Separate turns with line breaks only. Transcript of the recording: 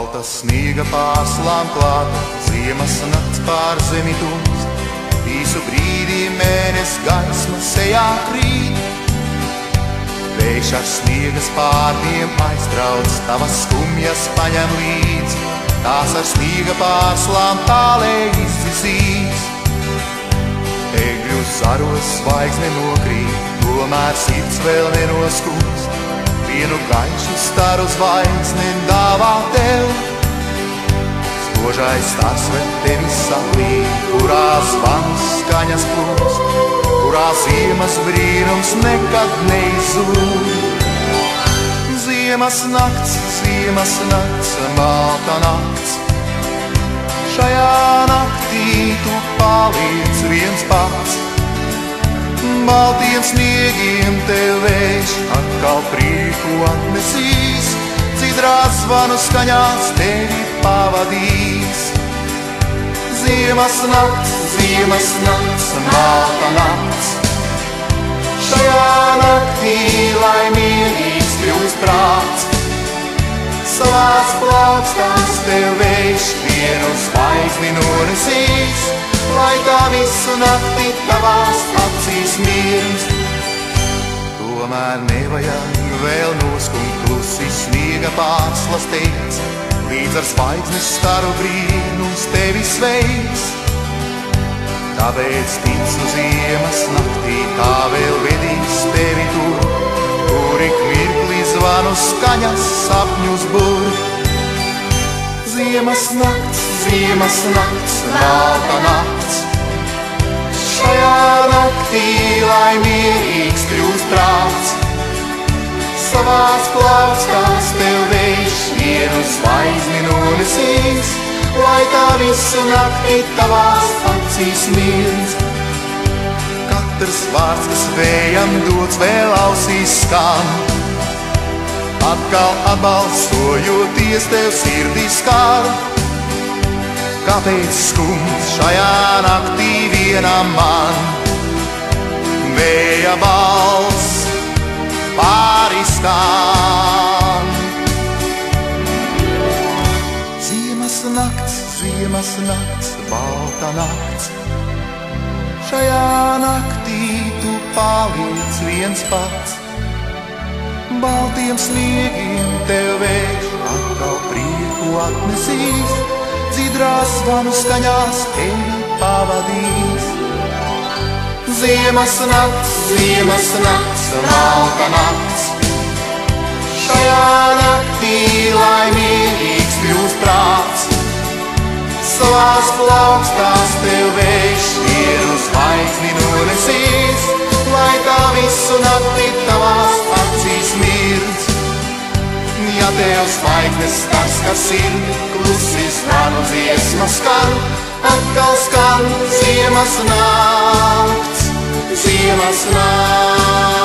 balta sniega pārslām klāta, ziemas nakts pār zemi tums, īsu brīdī mēnes gaisma sejā krīt. Vējš ar sniega spārniem aiztrauc, tavas skumjas paņem līdzi, tās ar sniega pārslām tālē izvisīs. Egļu zaros zvaigzne nokrīt, tomēr sirds vēl nenoskūst, vienu gaišu staru zvaigzni dāvā tev. Spožais stars vēl tevi saplīd, kurās vans skaņas plūst, kurā ziemas brīnums nekad neizzūd. Ziemas nakts, ziemas nakts, balta nakts. Šajā naktī tu paliec viens pats. Baltiem sniegiem tev vējš atkal prieku atnesīs, cidrās zvanu skaņās tevi pavadīs. Ziemas nakts, ziemas nakts, balta nakts. Šajā naktī laimīgs kļūst prāts. Savās plaukstās tev vējš vienu zvaigzni nonesīs, lai tā visu nakti tavās acīs mirst. Tomēr nevajag vēl noskumt klusi sniega pārslastīts, līdz ar zvaigznes staru brīnums tevi sveiks. Tāpēc ticu ziemas naktī, tā vēl vedīs tevi tur, kur ik mirkli zvanu skaņas sapņus būr. Ziemas nakts, ziemas nakts, balta nakts. Šajā naktī laimīgs prāts. Savās plaukstās tev vējš vienu zvaigzni nonesīs, lai tā visu nakti tavās acīs mirst. Katrs vārds, kas vējam dots, vēl ausīs skan. Atkal atbalstojoties tev sirdī skār. Kāpēc skums šajā naktī vienam man? Vēja balss ziemas nakts, balta nakts. Šajā naktī tu paliec viens pats. Baltiem sniegiem tev vējš atkal prieku atnesīs, dzidrās zvanu skaņās tevi pavadīs. Ziemas nakts, ziemas nakts, balta nakts. Šajā Savās plaukstās tev vējš vienu zvaigzni nonesīs, lai tā visu nakti tavās acīs mirdz. Ja tev zvaigznes tas, kas ir, klusi zvanu dziesma skan, atkal skan ziemas nakts, ziemas nakts.